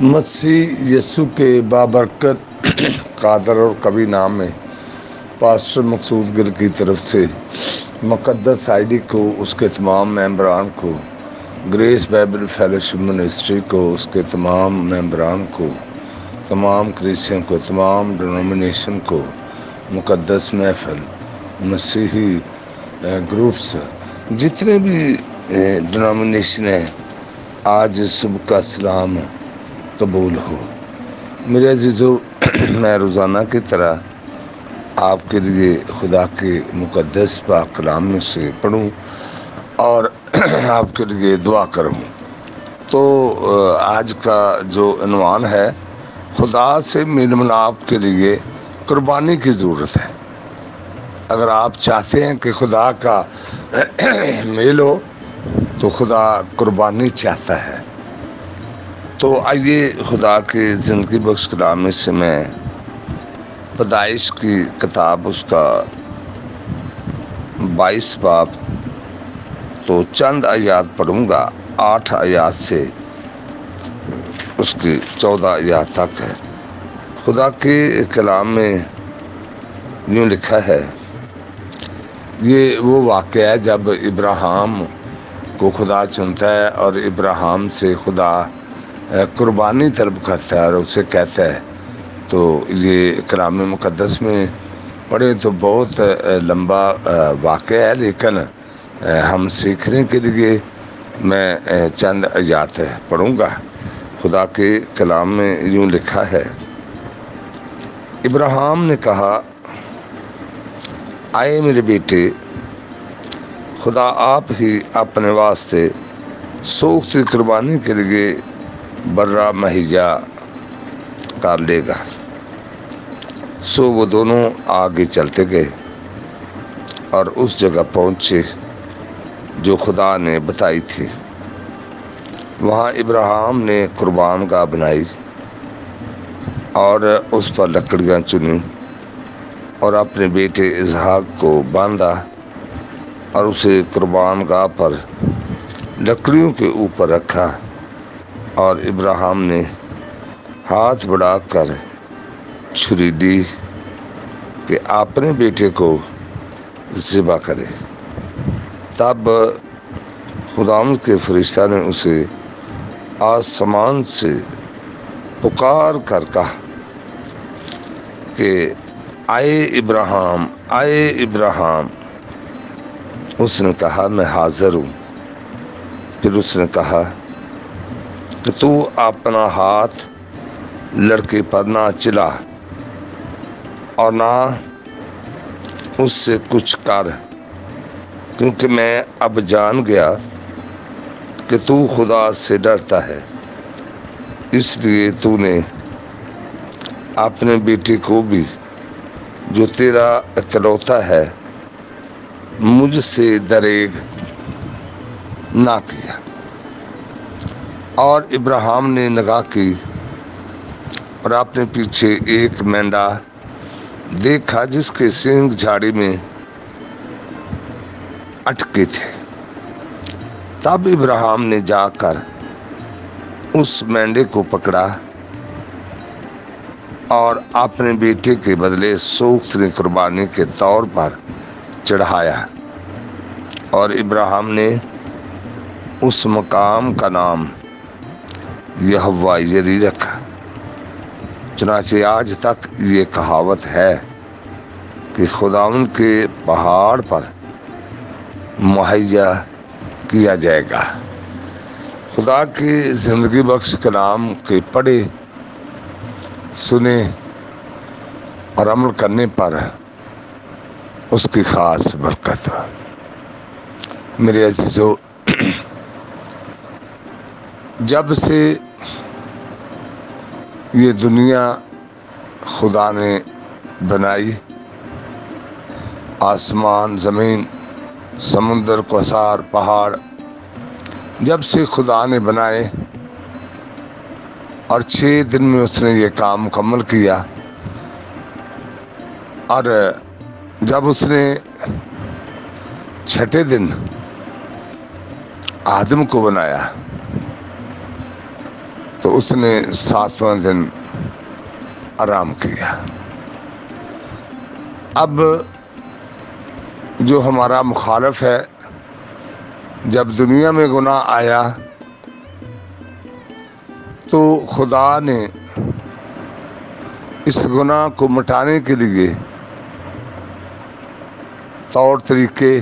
मसीह यसु के बाबरकत, कादर और कवि नाम में पास्टर मकसूद गिल की तरफ़ से मुकद्दस आईडी को, उसके तमाम मेम्बरान को, ग्रेस बाइबल फेलोशिप मिनिस्ट्री को, उसके तमाम मेम्बरान को, तमाम क्रिश्चियन को, तमाम डिनोमिनेशन को मुक़दस महफल, मसीही ग्रुप्स, जितने भी डिनोमिनेशन हैं, आज सुबह का सलाम कबूल हो। मेरे अजीज़ो, मैं रोज़ाना की तरह आपके लिए खुदा के मुक़दस पा कलाम में से पढ़ूँ और आपके लिए दुआ करूँ। तो आज का जो अनवान है, खुदा से मेल मिलाप के लिए कुर्बानी की ज़रूरत है। अगर आप चाहते हैं कि खुदा का मेल हो तो खुदा कुर्बानी चाहता है। तो आइए खुदा के ज़िंदगी बख्श कलाम से मैं पैदाइश की किताब उसका बाईस बाप तो चंद आयात पढ़ूँगा, आठ आयात से उसकी चौदह आयात तक है। खुदा के कलाम में यूँ लिखा है, ये वो वाक़ है जब इब्राहिम को खुदा चुनता है और इब्राहिम से खुदा कुर्बानी तलब करता है और उसे कहता है। तो ये कलाम मुक़दस में पढ़े तो बहुत लंबा वाक़ है, लेकिन हम सीखने के लिए मैं चंद अजात पढ़ूँगा। खुदा के कलाम में यूँ लिखा है, इब्राहिम ने कहा, आए मेरे बेटे, खुदा आप ही अपने वास्ते सूख की कुर्बानी के लिए बर्रा महिजा कर लेगा सो वो दोनों आगे चलते गए और उस जगह पहुँचे जो खुदा ने बताई थी। वहाँ इब्राहिम ने कुर्बान गाह बनाई और उस पर लकड़ियाँ चुनी और अपने बेटे इजहाक को बांधा और उसे कुर्बान गाह पर लकड़ियों के ऊपर रखा। और इब्राहिम ने हाथ बढ़ाकर छुरी दी कि अपने बेटे को ज़िबा करे। तब खुदाम के फरिश्ता ने उसे आसमान से पुकार कर कहा कि आए इब्राहिम आए इब्राहिम। उसने कहा, मैं हाज़िर हूँ। फिर उसने कहा कि तू अपना हाथ लड़के पर ना चिला और ना उससे कुछ कर। क्योंकि मैं अब जान गया कि तू खुदा से डरता है। इसलिए तूने अपने बेटे को भी, जो तेरा इकलौता है, मुझसे दरेग ना किया। और इब्राहिम ने नगाह की और अपने पीछे एक मेंढा देखा जिसके सिंह झाड़ी में अटके थे। तब इब्राहिम ने जाकर उस मेंढे को पकड़ा और अपने बेटे के बदले सूख कुर्बानी के तौर पर चढ़ाया और इब्राहिम ने उस मकाम का नाम यह यरी रखा। चुनाचे आज तक ये कहावत है कि खुदावन के पहाड़ पर मुहैया किया जाएगा। खुदा के ज़िंदगी बख्श कलाम के पढ़े, सुने और अमल करने पर उसकी ख़ास बरकत मेरे अजीज़ों, जब से ये दुनिया खुदा ने बनाई। आसमान, ज़मीन, समुंदर, कोसार, पहाड़, जब से खुदा ने बनाए और छः दिन में उसने ये काम मुकम्मल किया। और जब उसने छठे दिन आदम को बनाया तो उसने सातवां दिन आराम किया। अब जो हमारा मुखालफ है, जब दुनिया में गुनाह आया तो खुदा ने इस गुनाह को मिटाने के लिए तौर तरीके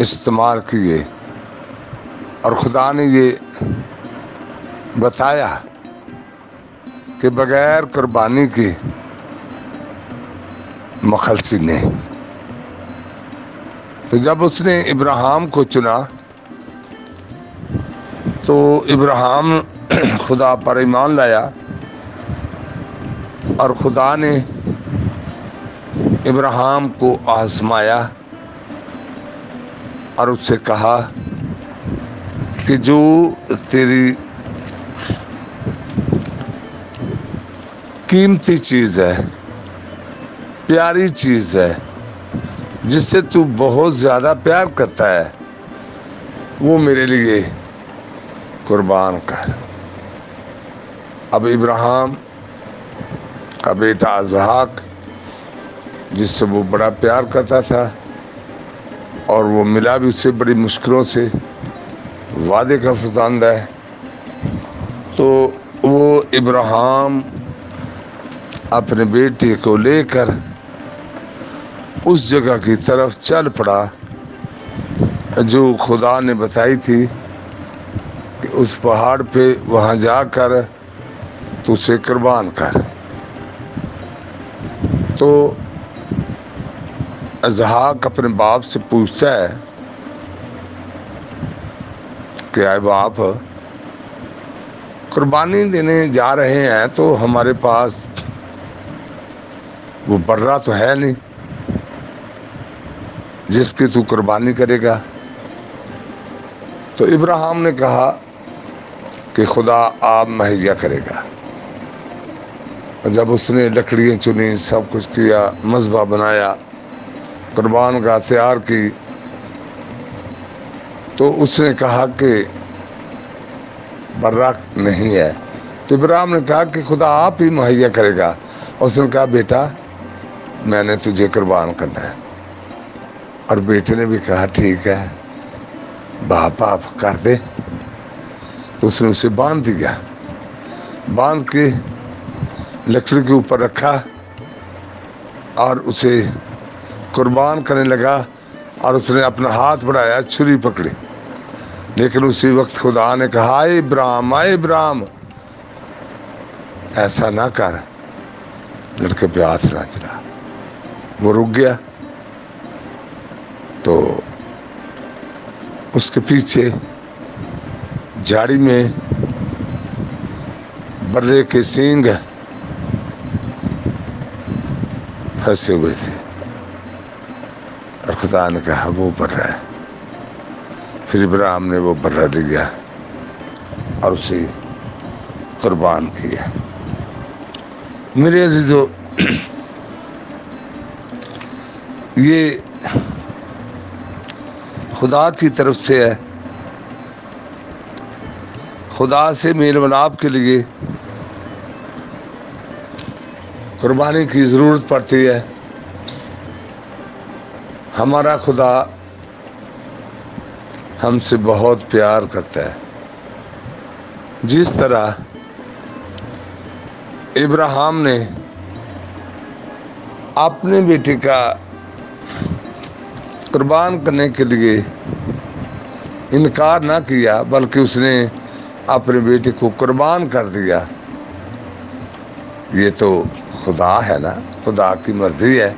इस्तेमाल किए और खुदा ने ये बताया कि बगैर कुर्बानी के मखलसी ने तो जब उसने इब्राहिम को चुना तो इब्राहिम खुदा पर ईमान लाया और खुदा ने इब्राहिम को आजमाया और उससे कहा कि जो तेरी कीमती चीज़ है, प्यारी चीज़ है, जिससे तू बहुत ज़्यादा प्यार करता है, वो मेरे लिए कुर्बान कर। अब इब्राहिम का बेटा अजहाक जिससे वो बड़ा प्यार करता था, और वो मिला भी उससे बड़ी मुश्किलों से, वादे का फजानदा है तो वो इब्राहिम अपने बेटे को लेकर उस जगह की तरफ़ चल पड़ा, जो खुदा ने बताई थी कि उस पहाड़ पे वहाँ जाकर तो उसे कुर्बान कर। तो अजहाक अपने बाप से पूछता है कि आए बाप, कुर्बानी देने जा रहे हैं तो हमारे पास वो बर्रा तो है नहीं, जिसकी तू कुर्बानी करेगा। तो इब्राहिम ने कहा कि खुदा आप मुहैया करेगा। जब उसने लकड़ियाँ चुनी, सब कुछ किया, मजबा बनाया, कुर्बान का तैयार की तो उसने कहा कि बर्रा नहीं है। तो इब्राहिम ने कहा कि खुदा आप ही मुहैया करेगा। उसने कहा, बेटा मैंने तुझे कुर्बान करना है। और बेटे ने भी कहा, ठीक है, बाप आप कर दे। तो उसने उसे बाँध दिया। बाँध के लकड़ी के ऊपर रखा और उसे कुर्बान करने लगा और उसने अपना हाथ बढ़ाया, छुरी पकड़ी। लेकिन उसी वक्त खुदा ने कहा, आए इब्राहिम आए इब्राहिम ऐसा ना कर, लड़के पे हाथ ना चला। वो रुक गया। तो उसके पीछे झाड़ी में बर्रे के सींग फंसे हुए थे। और खुदा ने कहा, वो बर्रा है। फिर इब्राहिम ने वो बर्रा लिया और उसे कुर्बान किया। मेरे अजीजों ये खुदा की तरफ़ से है। खुदा से मेल मिलाप के लिए कुर्बानी की ज़रूरत पड़ती है। हमारा खुदा हमसे बहुत प्यार करता है। जिस तरह इब्राहिम ने अपने बेटे का कुर्बान करने के लिए इनकार ना किया, बल्कि उसने अपने बेटे को कुर्बान कर दिया। ये तो खुदा है ना? खुदा की मर्ज़ी है।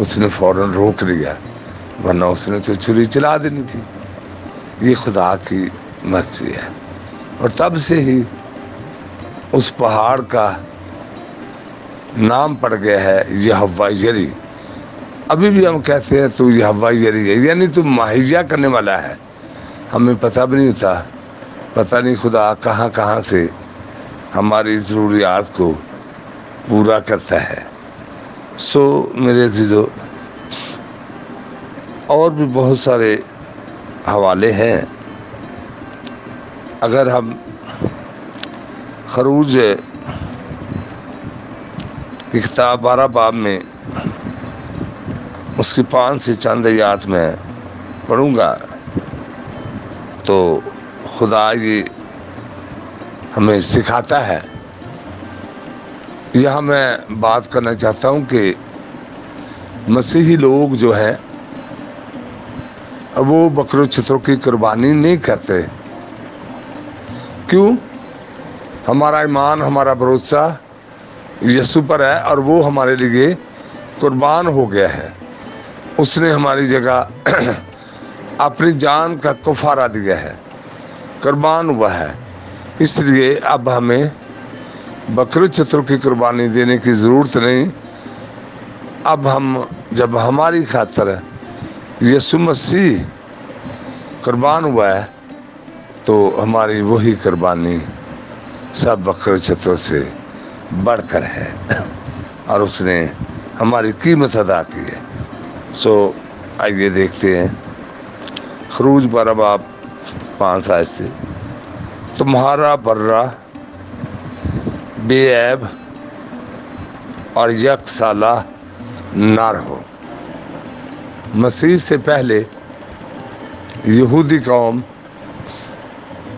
उसने फ़ौरन रोक लिया वरना उसने तो छुरी चला देनी थी। ये खुदा की मर्ज़ी है। और तब से ही उस पहाड़ का नाम पड़ गया है यह हवा यरी। अभी भी हम कहते हैं तो यह हवा यरी है यानी तू मुहैया करने वाला है। हमें पता भी नहीं होता पता नहीं खुदा कहाँ कहाँ से हमारी ज़रूरियात को पूरा करता है। सो मेरे जीजो और भी बहुत सारे हवाले हैं। अगर हम खरूज की किताब बारह बाब में उसकी पाँच से चंद याद में पढ़ूँगा तो खुदा ये हमें सिखाता है। यहाँ मैं बात करना चाहता हूँ कि मसीही लोग जो हैं वो बकरों चित्रों की कुर्बानी नहीं करते। क्यों? हमारा ईमान, हमारा भरोसा यीशु पर है और वो हमारे लिए कुर्बान हो गया है। उसने हमारी जगह अपनी जान का कुफारा दिया है, कुर्बान हुआ है। इसलिए अब हमें बकरे चित्रों की कुर्बानी देने की ज़रूरत नहीं। अब हम, जब हमारी खातर यीशु मसीह कुर्बान हुआ है तो हमारी वही कुर्बानी सब बकरे चित्रों से बढ़कर है। और उसने हमारी कीमत अदा की है। सो आइए देखते हैं। खरूज बरब आप पाँच साल से। तुम्हारा बर्रा, बेऐब और यक साला नार हो। मसीह से पहले यहूदी कौम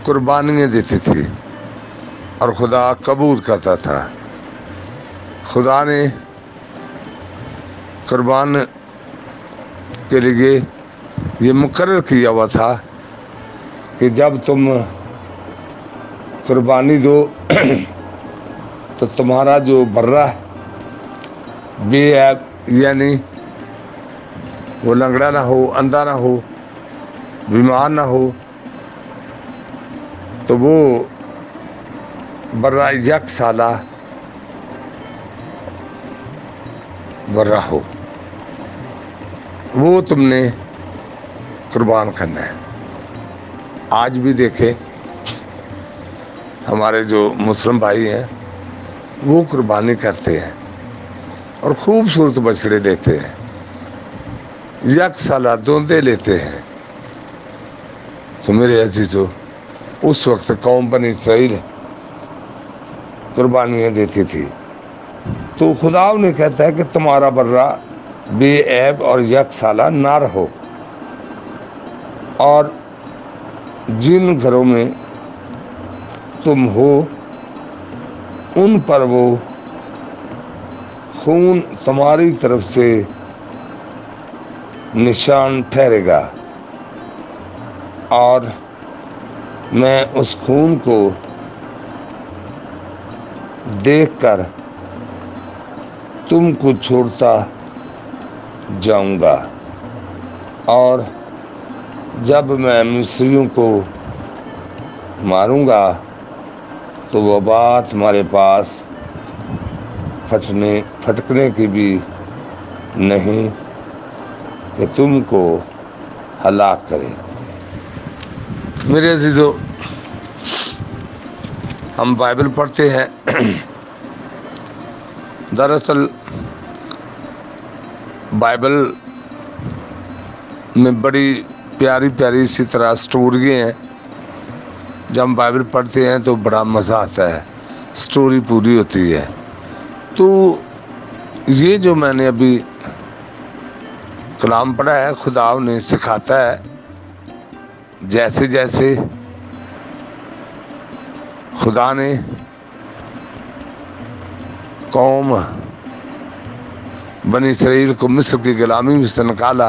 कुर्बानियाँ देती थी और खुदा कबूल करता था। खुदा ने कुर्बान के लिए ये मुकर किया हुआ था कि जब तुम कुर्बानी दो तो तुम्हारा जो बर्रा बेऐब यानी वो लंगड़ा ना हो, अंधा ना हो, बीमार ना हो तो वो बर्रा यक साला बर्रा हो। वो तुमने कुर्बान करना है। आज भी देखे, हमारे जो मुस्लिम भाई हैं, वो कुर्बानी करते हैं और खूबसूरत बछड़े लेते हैं, यक साला दोंदे लेते हैं। तो मेरे अजीजों, उस वक्त कौम बनी इसराइल कुर्बानियाँ देती थी। तो खुदा ने कहता है कि तुम्हारा बर्रा बेऐब और यक साला ना रहो और जिन घरों में तुम हो, उन पर वो खून तुम्हारी तरफ़ से निशान ठहरेगा। और मैं उस खून को देखकर तुमको छोड़ता जाऊँगा। और जब मैं मिस्रियों को मारूँगा तो वह बात हमारे पास फटने, फटकने की भी नहीं कि तुमको हलाक करे। मेरे अजीज़ों, हम बाइबल पढ़ते हैं। दरअसल बाइबल में बड़ी प्यारी प्यारी इसी तरह स्टोरी हैं। जब हम बाइबल पढ़ते हैं तो बड़ा मज़ा आता है। स्टोरी पूरी होती है। तो ये जो मैंने अभी कलाम पढ़ा है, खुदा ने सिखाता है जैसे जैसे खुदा ने कौम बनी शरीर को मिस्र की गुलामी में से निकाला।